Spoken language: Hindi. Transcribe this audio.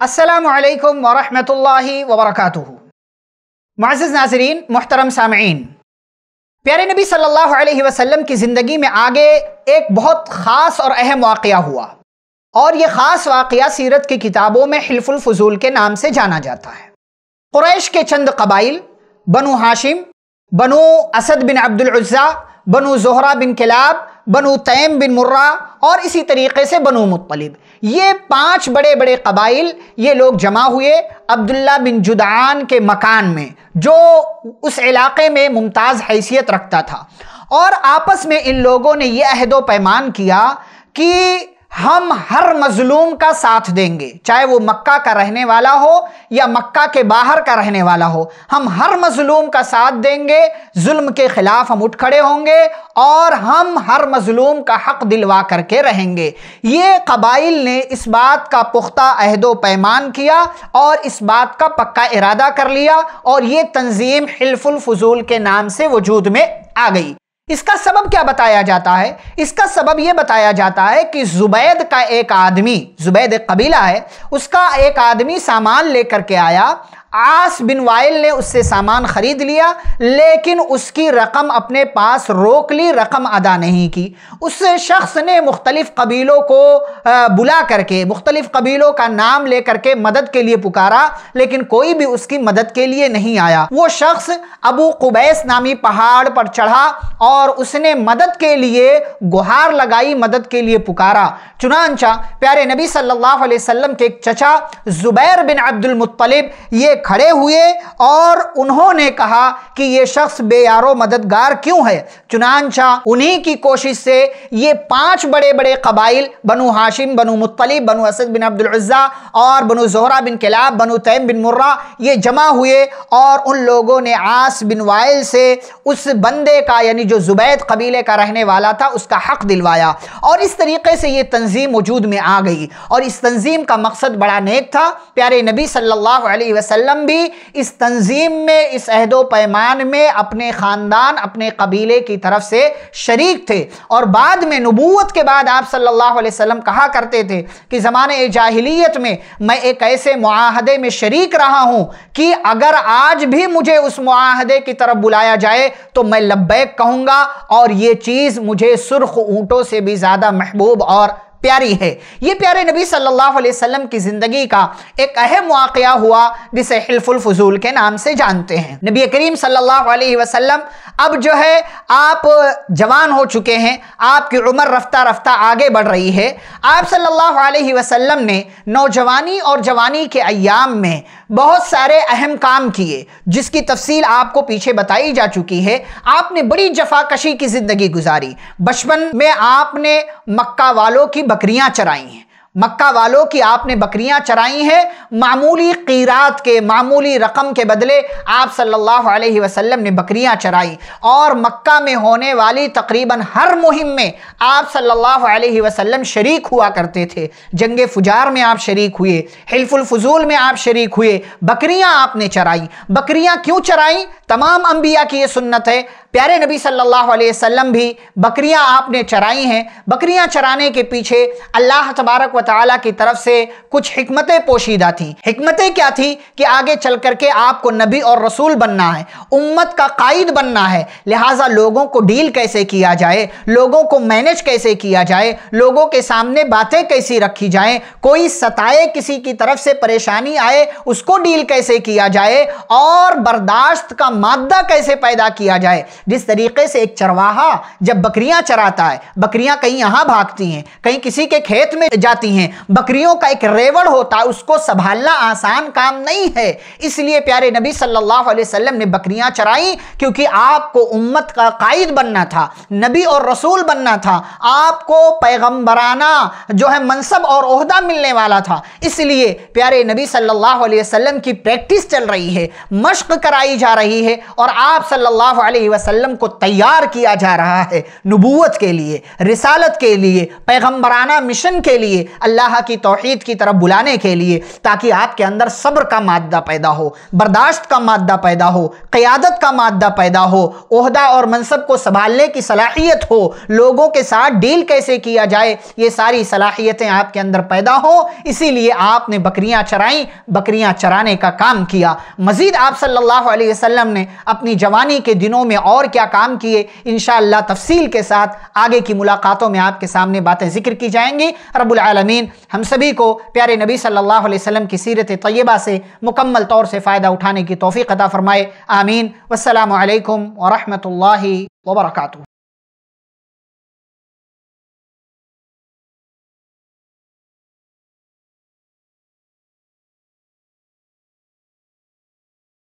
असलकम वबरकातुहू मुआज़ नाजरीन मोहतरम सामीन प्यारे नबी सल्लल्लाहु अलैहि वसल्लम की ज़िंदगी में आगे एक बहुत ख़ास और अहम वाक़ हुआ। और ये ख़ास वाक़ सीरत की किताबों में हिल्फुल फजूल के नाम से जाना जाता है। कुरैश के चंद कबाइल, बनु हाशिम, बनु असद बिन अब्दुल्ज़ा बनु जहरा बिन किलाब, बनु तैम बिन मुर्रा और इसी तरीके से बनु मुतलिब ये पाँच बड़े बड़े कबाइल, ये लोग जमा हुए अब्दुल्ला बिन जुदान के मकान में, जो उस इलाके में मुमताज़ हैसियत रखता था। और आपस में इन लोगों ने यह अहदो पैमान किया कि हम हर मजलूम का साथ देंगे, चाहे वो मक्का का रहने वाला हो या मक्का के बाहर का रहने वाला हो। हम हर मजलूम का साथ देंगे, जुल्म के खिलाफ हम उठ खड़े होंगे और हम हर मजलूम का हक दिलवा करके रहेंगे। ये कबाइल ने इस बात का पुख्ता अहदो पैमान किया और इस बात का पक्का इरादा कर लिया और ये तंजीम हिल्फुल फजूल के नाम से वजूद में आ गई। इसका सबब क्या बताया जाता है? इसका सबब यह बताया जाता है कि जुबैद का एक आदमी, जुबैद एक कबीला है, उसका एक आदमी सामान लेकर के आया आस बिन वाइल ने उससे सामान खरीद लिया, लेकिन उसकी रकम अपने पास रोक ली, रकम अदा नहीं की। उस शख्स ने मुख्तलिफ़ कबीलों को बुला करके, मुख्तलिफ़ कबीलों का नाम लेकर के मदद के लिए पुकारा, लेकिन कोई भी उसकी मदद के लिए नहीं आया। वो शख्स अबू कुबैस नामी पहाड़ पर चढ़ा और उसने मदद के लिए गुहार लगाई, मदद के लिए पुकारा। चुनानचा प्यारे नबी सल्लल्लाहु अलैहि वसल्लम के एक चचा, जुबैर बिन अब्दुल मुत्तलिब, ये खड़े हुए और उन्होंने कहा कि ये शख्स बेयारो मददगार क्यों है? चुनानचा उन्हीं की कोशिश से ये पाँच बड़े बड़े कबाइल, बनु हाशिम, बनु मुत्तलिब, बनु असद बिन अब्दुल्ज़ा और बनु जोहरा बिन किलाब, बनु तैम बिन मुर्रा ये जमा हुए और उन लोगों ने आस बिन वाइल से उस बंदे का, यानी जो जुबैद कबीले का रहने वाला था, उसका हक दिलवाया। और इस तरीके से ये तंजीम वजूद में आ गई। और इस तंजीम का मकसद बड़ा नेक था। प्यारे नबी सल्लल्लाहु अलैहि वसल्लम वसल्लम भी इस तंजीम में, इस अहदो पैमान में अपने ख़ानदान, अपने कबीले की तरफ़ से शरीक थे। और बाद में नबूत के बाद आप सल्लल्लाहु अलैहि वसल्लम कहा करते थे कि ज़माने जाहिलियत में मैं एक ऐसे मुआहदे में शरीक रहा हूँ कि अगर आज भी मुझे उस मुआहदे की तरफ़ बुलाया जाए तो मैं लब्बैक कहूँगा और ये चीज़ मुझे सुर्ख ऊँटों से भी ज़्यादा महबूब और प्यारी है। ये प्यारे नबी सल्लल्लाहु अलैहि वसल्लम की ज़िंदगी का एक अहम वाक़ हुआ, जिसे हिल्फुल फजूल के नाम से जानते हैं। नबी करीम सल्लल्लाहु अलैहि वसल्लम अब जो है, आप जवान हो चुके हैं, आपकी उम्र रफ्ता रफ्ता आगे बढ़ रही है। आप सल्लल्लाहु अलैहि वसल्लम ने नौजवानी और जवानी के अयाम में बहुत सारे अहम काम किए, जिसकी तफसील आपको पीछे बताई जा चुकी है। आपने बड़ी जफाकशी की ज़िंदगी गुजारी। बचपन में आपने मक्का वालों की बकरियाँ चराई हैं। मक्का वालों की आपने बकरियाँ चराई हैं। मामूली कीरात के, मामूली रकम के बदले आप सल्लल्लाहु अलैहि वसल्लम ने बकरियाँ चराई। और मक्का में होने वाली तकरीबन हर मुहिम में आप सल्लल्लाहु अलैहि वसल्लम शरीक हुआ करते थे। जंग फुजार में आप शरीक हुए, हिल्फुल फजूल में आप शरीक हुए। बकरियाँ आपने चराई। बकरियाँ क्यों चराई? तमाम अम्बिया की ये सुन्नत है। प्यारे नबी सल्लल्लाहु अलैहि वसल्लम भी बकरियाँ आपने चराई हैं। बकरियाँ चराने के पीछे अल्लाह तबारक व ताला की तरफ़ से कुछ हिकमतें पोशीदा थी। हिकमतें क्या थी कि आगे चल करके आपको नबी और रसूल बनना है, उम्मत का कायद बनना है। लिहाजा लोगों को डील कैसे किया जाए, लोगों को मैनेज कैसे किया जाए, लोगों के सामने बातें कैसी रखी जाए, कोई सताए किसी की तरफ़ से परेशानी आए, उसको डील कैसे किया जाए, और बर्दाश्त का मादा कैसे पैदा किया जाए? जिस तरीके से एक चरवाहा जब बकरियाँ चराता है, बकरियाँ कहीं यहाँ भागती हैं, कहीं किसी के खेत में जाती हैं, बकरियों का एक रेवड़ होता है उसको संभालना आसान काम नहीं है। इसलिए प्यारे नबी सल्लल्लाहु अलैहि वसल्लम ने बकरियाँ चराई, क्योंकि आपको उम्मत का कायद बनना था, नबी और रसूल बनना था, आपको पैगम्बराना जो है मनसब और ओहदा मिलने वाला था। इसलिए प्यारे नबी सल्लल्लाहु अलैहि वसल्लम की प्रैक्टिस चल रही है, मश्क कराई जा रही है और आप सल्लल्लाहु अलैहि वसल्लम को तैयार किया जा रहा है नबूवत के लिए, रिसालत के लिए पैगम्बराना मिशन के लिए, अल्लाह की तोहहीद की तरफ़ बुलाने के लिए, ताकि आपके अंदर सब्र का मादा पैदा हो, बर्दाश्त का मादा पैदा हो, क़ियादत का मादा पैदा हो, ओहदा और मनसब को संभालने की सलाहियत हो, लोगों के साथ डील कैसे किया जाए, ये सारी सलाहियतें आपके अंदर पैदा हो, इसीलिए आपने बकरियाँ चराई, बकरियाँ चराने का काम किया। मजीद आप सल्लल्लाहु अलैहि वसल्लम ने अपनी जवानी के दिनों में और क्या काम किए इन तफसील के साथ आगे की मुलाकातों में आपके सामने बातें ज़िक्र की जाएँगी। रबालमीन हम सभी को प्यारे नबी सल्लल्लाहु अलैहि की सीरत तय्यबा से मुकम्मल तौर से फ़ायदा उठाने की तोफ़ी अदा फ़रमाए। आमीन। वसलम वरहमल वर्का